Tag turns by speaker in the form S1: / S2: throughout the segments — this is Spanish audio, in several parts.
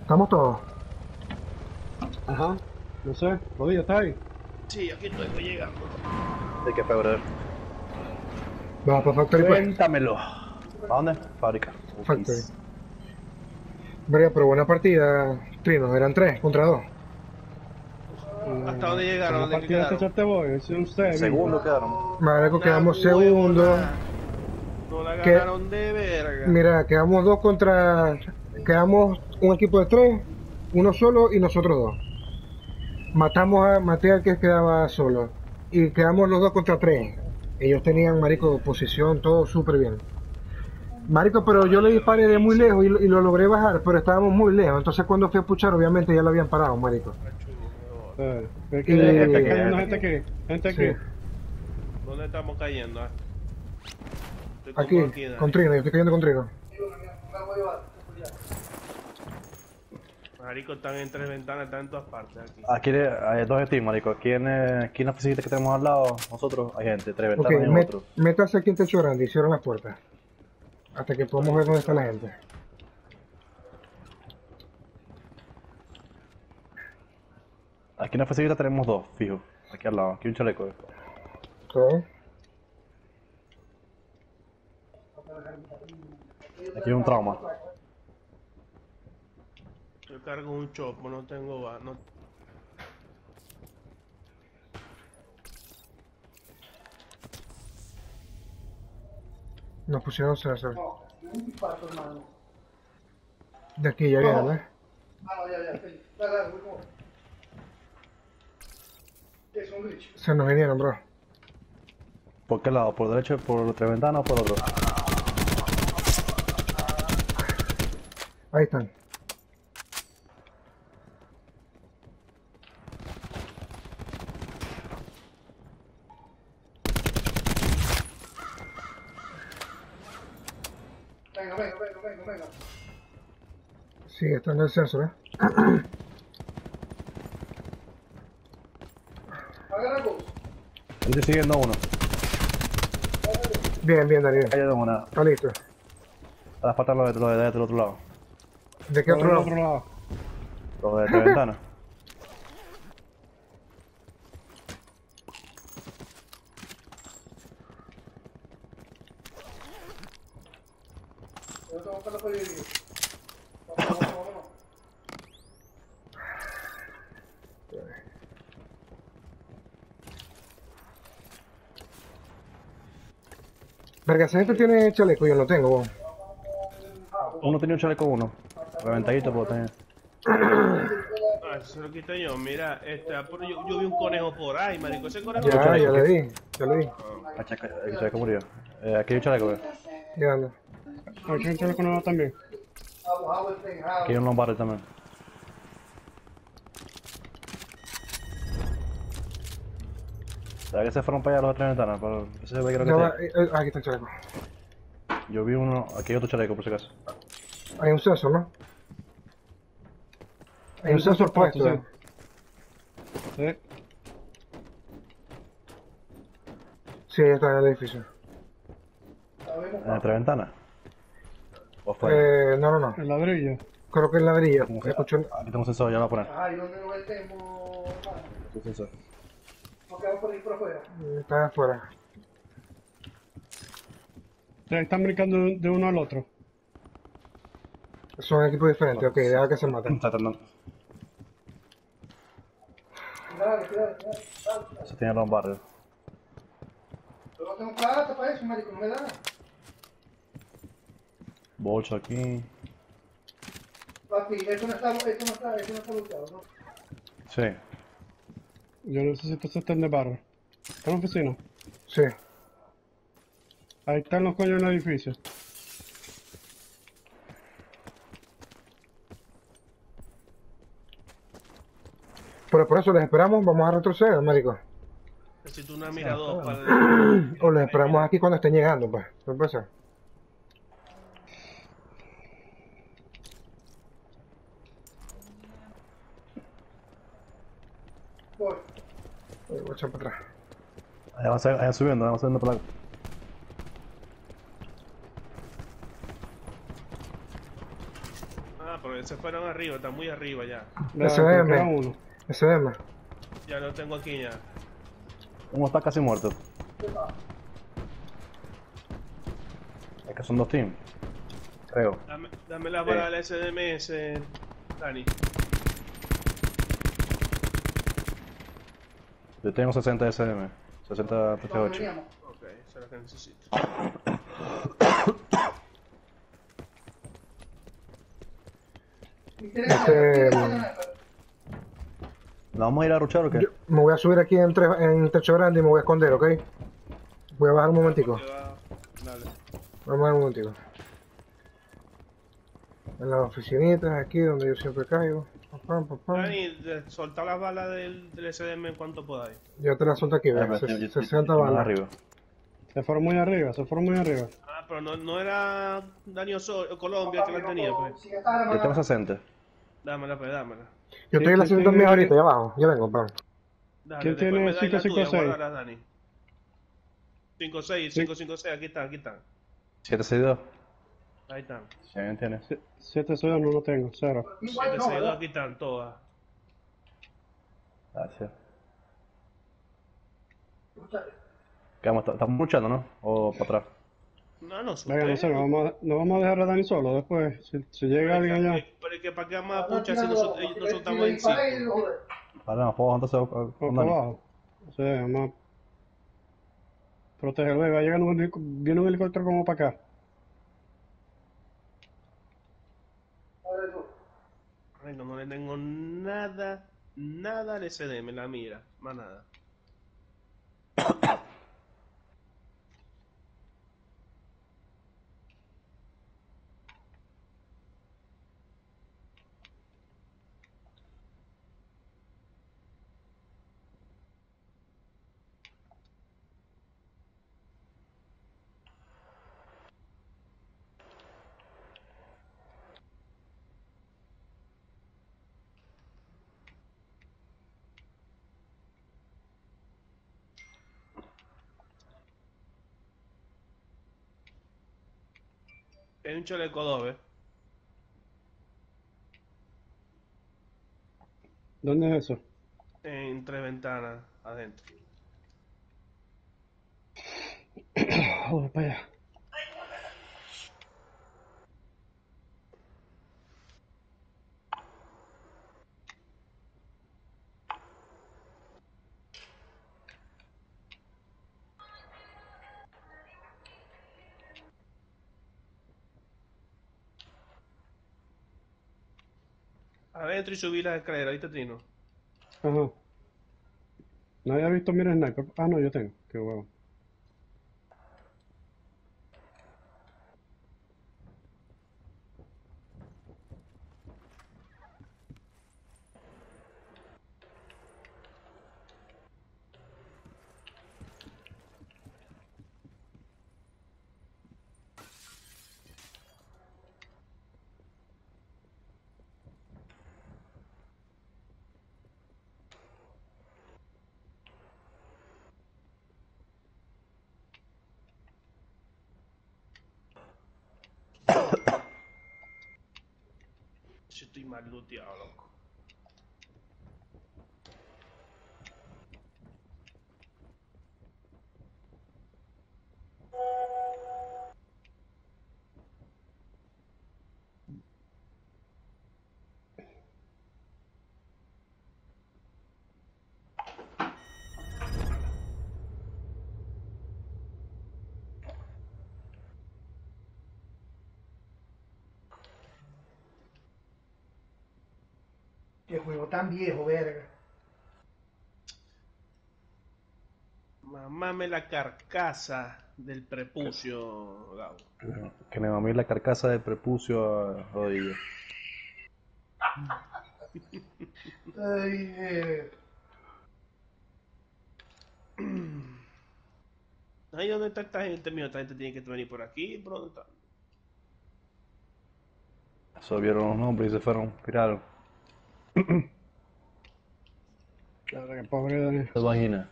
S1: ¿Estamos todos?
S2: Ajá, no sé, Rodilla, ¿está ahí?
S3: Sí, aquí estoy, estoy llegando.
S4: ¿De qué febrero?
S1: Vamos para Factory pues.
S4: Cuéntamelo. ¿A dónde? Fábrica.
S1: Factory. María, pero buena partida, Trino. Eran tres contra dos.
S3: ¿Hasta dónde llegaron?
S2: La
S3: ¿Dónde
S2: partida que
S3: quedaron?
S2: echaste vos, es un.
S4: Segundo quedaron.
S1: Marico, quedamos segundo. Mira, quedamos dos contra. Quedamos un equipo de tres, uno solo y nosotros dos. Matamos a maté al que quedaba solo. Y quedamos los dos contra tres. Ellos tenían, marico, posición, todo súper bien. Marico, pero yo le disparé de muy lejos y, lo- y lo logré bajar, pero estábamos muy lejos. Entonces cuando fui a puchar, obviamente ya lo habían parado, marico.
S2: Eh, es que
S1: Y-
S2: está cayendo gente gente.
S3: ¿Dónde estamos cayendo? ah? Estoy
S1: Aquí,
S3: como Dani.
S1: con Trino, estoy cayendo con Trino.
S3: Marico, están en tres ventanas, están en todas partes aquí.
S4: Aquí le- hay dos Steam, marico. Aquí en, aquí en la que tenemos al lado, nosotros, hay gente, tres ventanas y
S1: met- métase aquí en techo grande y cierren las puertas. Hasta que podamos ver dónde está la gente.
S4: Aquí en la oficina tenemos dos, fijo. Aquí al lado, aquí un chaleco.
S1: Ok.
S4: Aquí hay un trauma.
S3: Yo cargo un chopo, no tengo no
S1: Nos pusieron César. De aquí ya viene, ¿verdad? Se nos vinieron, bro.
S4: ¿Por qué lado? ¿Por derecho, por tres ventanas o por otro?
S1: Ahí están. Sí, están en el censo, ¿eh?
S4: Yo estoy siguiendo uno.
S1: Bien, bien, Darío.
S4: Hay una.
S1: Está listo.
S4: A las patas lo de, lo de, del otro lado.
S1: ¿De qué otro lado?
S2: otro lado.
S4: Lo de tres ventanas.
S1: Verga, esa gente tiene chaleco, yo no tengo, vos.
S4: Uno tenía un chaleco uno. Reventadito, pero tenía.
S3: Ah, eso se lo quité yo. Mira, este, ah, yo, yo vi un conejo por ahí, marico. Ese conejo
S1: Ya, ya le di, ya le di.
S4: Ah, chaca, el chaleco murió. Eh, aquí hay un chaleco, eh.
S1: Ya anda.
S2: Aquí hay un chaleco nuevo también.
S4: Aquí hay un lombardo también. ¿Sabes que se fueron para allá los tres ventanas? Pero ese se ve que creo
S1: Ya
S4: que
S1: eh, eh, aquí está el chaleco.
S4: Yo vi uno, aquí hay otro chaleco por si acaso.
S1: Hay un sensor, ¿no? Hay un sensor puesto.
S2: sí.
S1: ¿eh?
S2: Sí.
S1: Sí, está en el edificio.
S4: ¿En el tres ventanas? ¿O fue?
S1: Eh, no, no, no.
S2: El ladrillo.
S1: Creo que es ladrillo. Escucho el-
S4: Aquí tengo un sensor, ya lo voy a poner.
S5: Ay, ¿dónde nos metemos?
S4: Un sensor.
S5: Nos quedamos por ahí por afuera.
S1: Está afuera.
S2: Sí, están brincando de de uno al otro.
S1: Son equipos diferentes. Ok, deja que se maten.
S4: Está tratando.
S5: Cuidado, cuidado, cuidado.
S4: Ese tiene lombardo.
S5: Yo no tengo plata para eso, marico, no me da.
S4: Bolso aquí.
S5: Papi, esto no está, esto no está, esto no está luchado, ¿no?
S4: Sí.
S2: Yo necesito sostén de barra. ¿Está en la oficina?
S1: Sí.
S2: Ahí están los coños en el edificio.
S1: Pero por eso les esperamos, vamos a retroceder, marico.
S3: Si tú no para.
S1: O los esperamos aquí cuando estén llegando, pues. ¿Qué pasa?
S5: Voy.
S1: Voy a echar para atrás.
S4: Allá va, allá subiendo, allá va subiendo para la...
S3: Ah, pero se fueron arriba, está muy arriba ya.
S1: Claro,
S2: se uno.
S1: SDM.
S3: Ya lo tengo aquí ya.
S4: Uno está casi muerto. Es que son dos teams. Creo.
S3: Dame, dame la bala del SDMS, Dani.
S4: Yo tengo 60 SM. 60
S5: Vamos,
S4: TT8.
S5: veníamos.
S3: Ok, eso es lo que necesito.
S5: ¿Y tienes
S1: Este,
S4: ¿La vamos a ir a ruchar o qué?
S1: Yo me voy a subir aquí en, tre- en techo grande y me voy a esconder, ¿ok? Voy a bajar un momentico.
S3: Dale.
S1: Vamos a bajar un momentico. En las oficinitas aquí donde yo siempre caigo. Pam, pam.
S3: Dani, solta las balas del, del SDM en cuanto podáis.
S1: Yo te la suelto aquí, vea.
S4: pero
S1: ses-
S4: yo- yo-
S1: 60
S4: yo-
S1: balas.
S4: arriba.
S2: Se fueron muy arriba, se fueron muy arriba.
S3: Ah, pero no, no era Dani Oso- Colombia que la tenía, pues.
S4: Yo tengo
S5: armada.
S4: 60.
S3: Dámela, pues, dámela.
S1: Yo estoy en la
S2: Sí, sí,
S1: 60
S2: sí.
S1: mías ahorita, ya abajo. Ya vengo.
S3: Dale,
S2: ¿Quién tiene
S3: me dais la
S2: 556?
S3: tuya, guárdala, Dani. 5-6, 5-5-6, aquí están, aquí están.
S4: 762.
S3: Ahí están.
S4: Alguien tiene.
S2: 7 ciudades no lo tengo, cero.
S5: Igual no,
S3: 7-6-2,
S5: ¿verdad?
S3: aquí están todas.
S4: Gracias. ¿Estamos luchando, no? ¿O para atrás?
S3: No, no,
S2: Venga, no sé, nos vamos, a, nos vamos a dejar a Dani solo después. Si, si llega alguien allá,
S3: Pero es que para qué más pucha si nosotros, nosotros estamos en cinco.
S5: lo.
S4: Vale, nos podemos entonces
S2: para
S4: Dani.
S2: abajo. O sea, vamos a protegerlo. Va a llegar un helico- viene un helicóptero como para acá.
S3: Ay, no, no le tengo nada, nada al SDM, la mira, más nada. Hay un chaleco doble.
S2: ¿Dónde es eso?
S3: entre ventanas adentro.
S2: Joder, para allá.
S3: Adentro y subí las escaleras, ¿viste, Trino?
S2: Ajá. Nadie ha visto mira sniper. Ah, no, yo tengo. Qué huevo.
S3: Si estoy mal looteado,
S5: Qué juego tan viejo, verga.
S3: Mamame la carcasa del prepucio, Gabo.
S4: Que me mamé la carcasa del prepucio a rodillo.
S5: Ay, eh,
S3: Ahí dónde está esta gente mío, esta gente tiene que venir por aquí, ¿por dónde está?
S4: Solo vieron los nombres y se fueron,
S2: la que pobre Dani.
S4: Las vagina.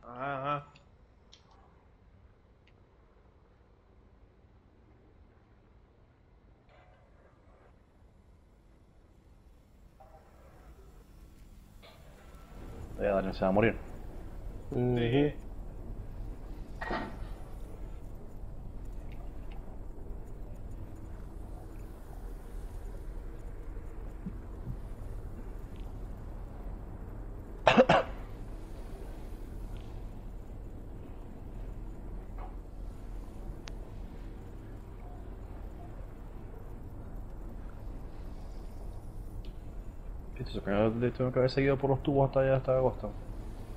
S3: Ajá, ajá.
S4: Ya, Dani se va a morir.
S2: Mm. Sí.
S4: Viste, eso que le tengo que haber seguido por los tubos hasta allá, hasta agosto.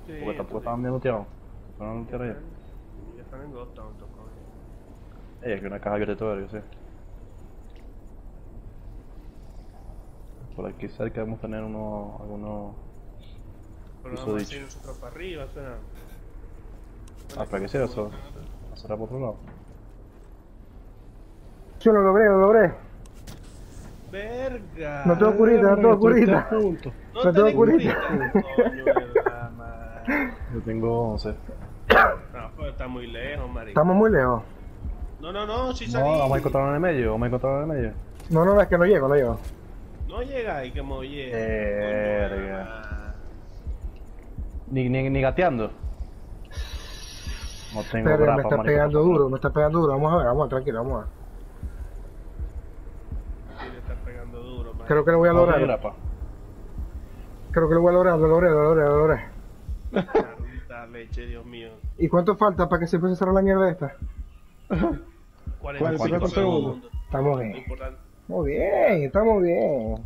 S3: Sí,
S4: Porque tampoco estaban bien looteados. Fueron a lootear allá.
S3: Ya están en.
S4: Eh, que una caja abierta todo, yo sé. Por aquí cerca debemos tener unos, algunos...
S3: Pero vamos a
S4: dicho.
S3: ir nosotros para arriba, o sea.
S4: Ah, para que sea eso. ¿A cerrar por otro lado?
S1: Yo lo logré, lo logré.
S3: Verga.
S1: No tengo curita, no tengo curita.
S3: No
S1: no tengo curita.
S4: Yo tengo 11.
S3: No, pues está muy lejos, marico.
S1: Estamos muy lejos.
S3: No, no, no, si
S4: No,
S3: salí.
S4: vamos a encontrar en el medio, vamos a en el medio.
S1: No, no, es que no llego, no llego.
S3: No llega y que me oye.
S4: Verga. Ni, ni, ni gateando. No tengo
S1: Pero me está
S4: marico,
S1: pegando duro, me está pegando duro. Vamos a ver, vamos a ver, tranquilo, vamos a ver.
S3: Sí, le está pegando duro, marico.
S1: Creo que lo voy a lograr. Creo que lo voy a lograr, lo logré, lo logré, lo logré.
S3: Maldita leche, Dios mío.
S1: ¿Y cuánto falta para que se empiece a cerrar la mierda esta?
S3: 45
S2: 45
S3: segundos.
S1: Estamos bien. Muy bien, estamos bien.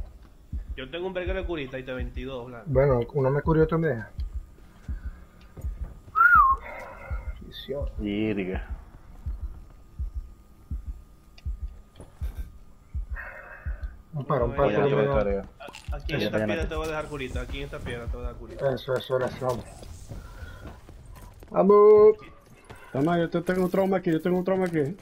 S3: Yo tengo un verga de curita y te 22, blanco.
S1: Bueno, uno me curió también. Visión.
S4: Virga.
S1: Un paro, un.
S4: Carga.
S3: Aquí en esta piedra te voy a dejar curita. Aquí en esta piedra te voy a dejar curita.
S1: Eso, eso, eso, vamos. Vamos.
S2: Toma, yo te tengo un trauma aquí, yo tengo un trauma aquí.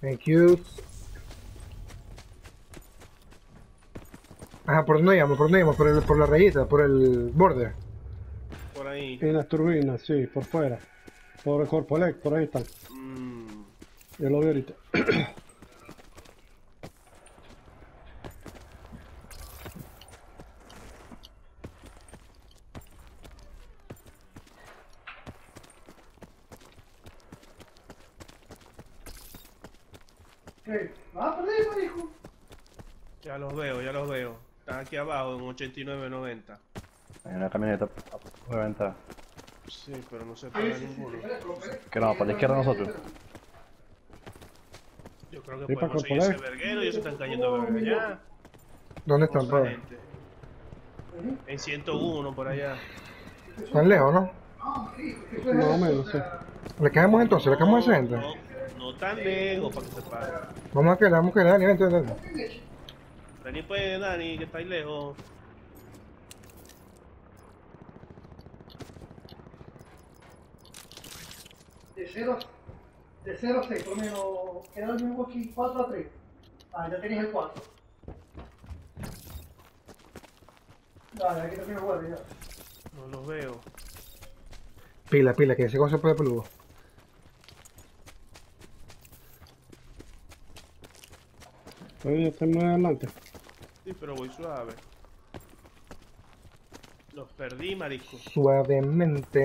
S1: Thank you. Ajá, ¿por dónde íbamos? ¿Por dónde íbamos? Por, el, por la rayita, por el border.
S3: Ahí.
S2: En las turbinas, sí, por fuera. Por el Corpolec, por ahí están.
S3: Mm,
S2: Yo lo vi ahorita.
S5: ¿Qué? ¿Vas a perder, marico?
S3: ya los veo, ya los veo. Están aquí abajo en 89.90.
S4: Hay una camioneta a reventar.
S3: Sí, pero no se pega ninguno.
S4: Que no, para la izquierda de nosotros.
S3: Yo creo que
S2: Sí, para
S3: podemos seguir ese verguero y ellos se están cayendo de verga allá.
S1: ¿Dónde están,
S3: gente. En 101 por allá.
S1: Están lejos, ¿no?
S2: Más o menos, sí.
S1: ¿Le caemos entonces? ¿Le caemos a esa gente?
S3: No, no tan lejos para que se pare.
S1: Vamos a quedar, vamos a quedar, Dani, vente, vente.
S3: Vení pues, Dani, que estáis lejos.
S5: De 0 de 0 a 6, por lo menos. Queda el mismo aquí 4 a 3. Ah, ya tenéis el 4. Dale, aquí el guardia ya.
S3: No los veo.
S1: Pila, pila, que ese cosa puede peludo.
S2: Oye, está muy adelante.
S3: Sí, pero voy suave. Los perdí, marisco.
S1: Suavemente.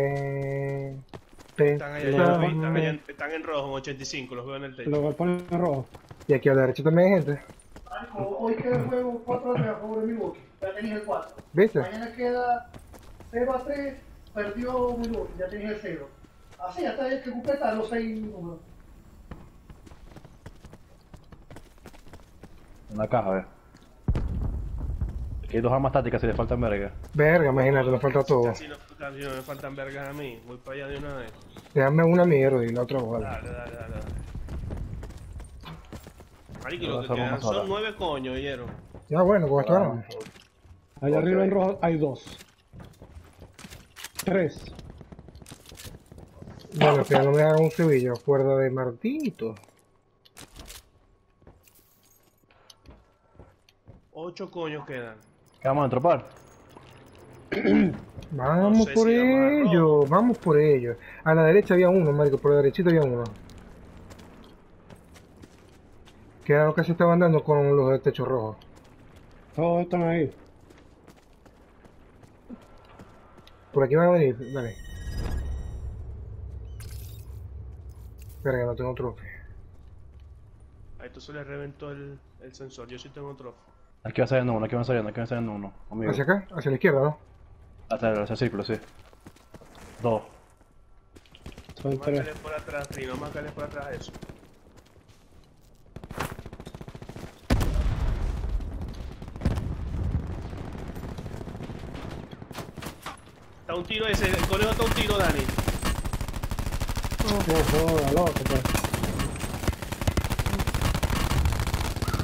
S3: Están allá, los vi, están, allá, están en rojo, en 85, los veo en el techo.
S2: Lo ponen en rojo.
S1: Y aquí a la derecha también hay gente.
S5: Hoy queda el juego 4 a 3 a favor de Milwaukee. Ya tenéis el 4.
S1: ¿Viste?
S5: Mañana queda 0 a 3. Perdió Milwaukee, ya tenéis el 0. Así, hasta el que completa los 6 números.
S4: Una caja, a ver. Aquí hay dos armas tácticas si le faltan verga.
S1: Verga, imagínate, nos falta todo.
S3: Casi no, casi no me faltan vergas a mí. Voy para allá de una vez.
S1: Déjame una mierda y la otra bola.
S3: Dale, dale, dale. dale. Marico, lo que quedan son nueve coños, ¿oyeron?
S1: Ya bueno, con esto vamos.
S2: Allá arriba en rojo hay dos. Tres.
S1: Bueno, que no me hagan un cebillo, cuerda de martito.
S3: Ocho coños quedan.
S4: ¿Qué vamos a entropar?
S1: Vamos
S3: No sé
S1: por
S3: si
S1: ellos, vamos por ellos. A la derecha había uno, marico, por la derechita había uno. Que era lo que se estaban dando con los de techo rojo.
S2: Todos están ahí.
S1: Por aquí van a venir, dale. Espera que no tengo trofeo.
S3: A esto se le reventó el, el sensor. Yo sí tengo trofeo.
S4: Aquí va saliendo uno, aquí va saliendo, aquí va saliendo uno. Amigo.
S1: ¿Hacia acá? Hacia la izquierda, ¿no?
S4: Hacia, hacia el círculo, sí. Dos.
S2: Son tres.
S3: Mácale por atrás, Rino, mácale por atrás eso. Está un tiro ese, el conejo está un tiro, Dani.
S2: No joda, loco, pues.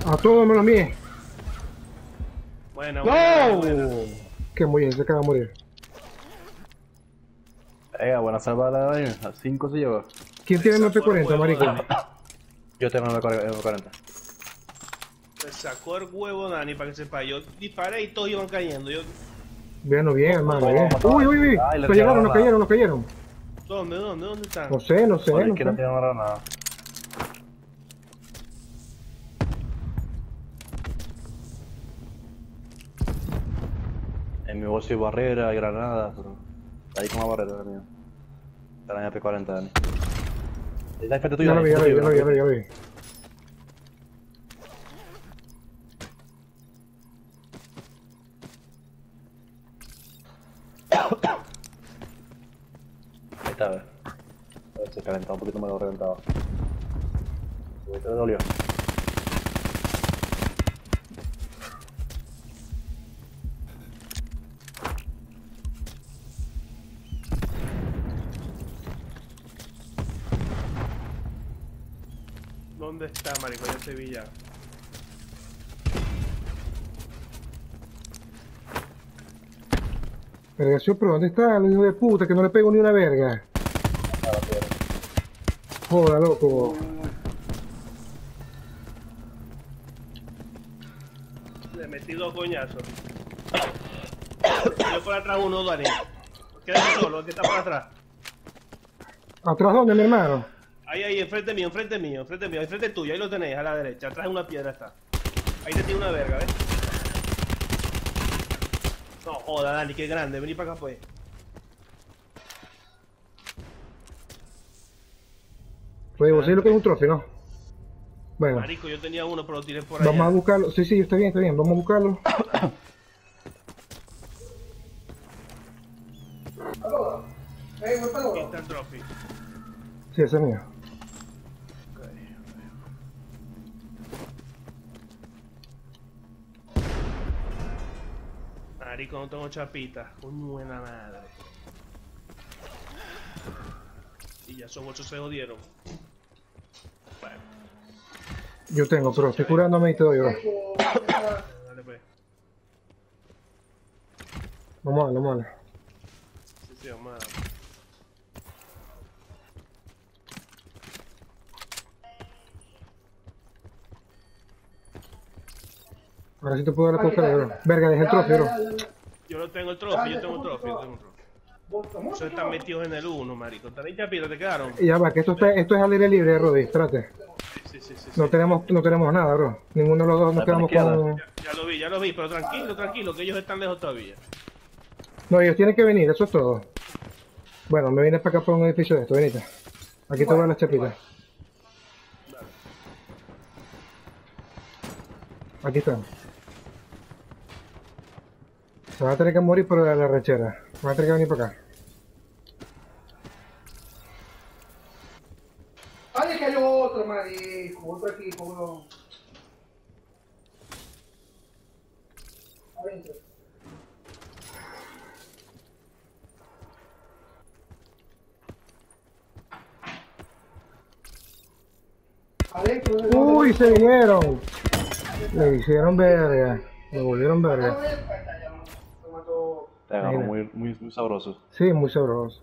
S1: A todos menos mí.
S3: Buena, buena,
S2: ¡No!
S3: buena.
S1: Que muy bien, se acaba de morir.
S4: Eh, buena salvada de ahí. A 5 se lleva.
S1: ¿Quién tiene
S3: el
S1: MP40,
S3: huevo,
S1: marico?
S4: Yo tengo el 40.
S3: Me sacó el huevo, Dani, para que sepa. Yo disparé y todos iban cayendo. Yo,
S1: Bien, bien, hermano, bien. Uy, uy, uy. Nos llegaron,
S4: tiraron
S1: nos
S4: la-
S1: cayeron, nos cayeron.
S3: ¿Dónde, dónde, dónde están?
S1: No sé, no sé, no
S4: aquí no
S1: sé.
S4: Hay barrera, hay granadas, pero... Ahí con la barrera, mío. Está en P40, Dani. Está enfrente tuyo,
S1: Ya lo vi, ya lo vi, ya lo vi, ya lo vi.
S4: Ahí está, a ver. A ver, se calentaba un poquito más lo reventaba. Te dolió.
S3: Ya.
S1: Vergación, pero ¿dónde está el hijo de puta que no le pego ni una verga? Joda, loco.
S3: Le metí dos coñazos. Yo por atrás uno, Dani. Quédate solo, el que está por atrás.
S1: ¿Atrás dónde, mi hermano?
S3: Ahí, ahí, enfrente mío, enfrente mío, enfrente mío, enfrente tuyo, ahí lo tenéis, a la derecha, atrás de una piedra está. Ahí te tiene una verga, ¿ves? No, joda, Dani, qué grande, vení para acá pues.
S1: Pues vos sabés lo que es un trofeo, ¿no? Bueno,
S3: Marico, yo tenía uno, pero lo tiré por allá.
S1: vamos a buscarlo. Sí, sí, está bien, está bien. Vamos a buscarlo.
S5: Eh,
S3: Aquí está el trophy.
S1: Sí, ese es mío.
S3: Marico, no tengo chapita. Coño, buena madre. Y ya esos ocho se jodieron. Bueno,
S1: Yo tengo, pero estoy curándome y te doy, bro.
S3: dale pues.
S1: Vamos a darle, vamos a darle.
S3: Sí, sí, vamos a dar.
S1: Ahora sí te puedo dar la bro. Verga, dejé el trofeo, bro.
S3: Yo no tengo el trofeo, yo tengo un trofeo, yo tengo un trofeo. Ustedes están metidos en el 1, marico. ¿Tenéis chapita? ¿Te quedaron?
S1: Ya va, que esto, está, esto es al aire libre, Rodi. Espérate.
S3: Sí, sí, sí. sí.
S1: No tenemos, no tenemos nada, bro. Ninguno de los dos nos quedamos con...
S3: Ya lo vi, ya lo vi, pero tranquilo, tranquilo, que ellos están lejos todavía.
S1: No, ellos tienen que venir, eso es todo. Bueno, me vine para acá por un edificio de esto, venite. Aquí te van las chapitas. Aquí están. Se van a tener que morir por la rechera. Van a tener que venir para acá.
S5: Ay, que hay otro, marico, otro equipo, bro. Adentro. Adentro.
S1: ¡Uy! Se vinieron. Le hicieron verga. Le volvieron verga.
S4: Muy, muy, muy sabroso.
S1: Sí, muy sabroso.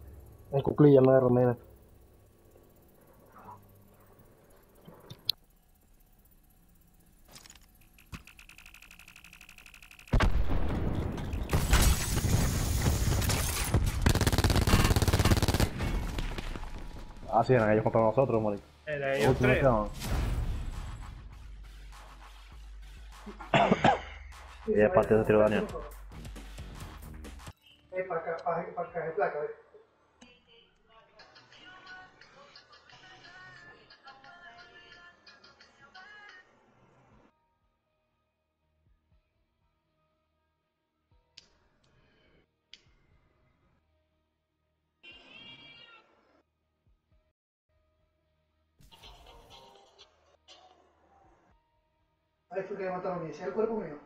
S1: En cuclilla agarró, mira.
S4: Ah, sí, eran ellos contra nosotros, marico.
S3: Era ellos tres.
S4: Y es
S5: se
S4: tiro Daniel.
S5: Eh, para acá, para, para acá, de placa, ¿ves? Ahí fue que me mataron a ese es el cuerpo mío.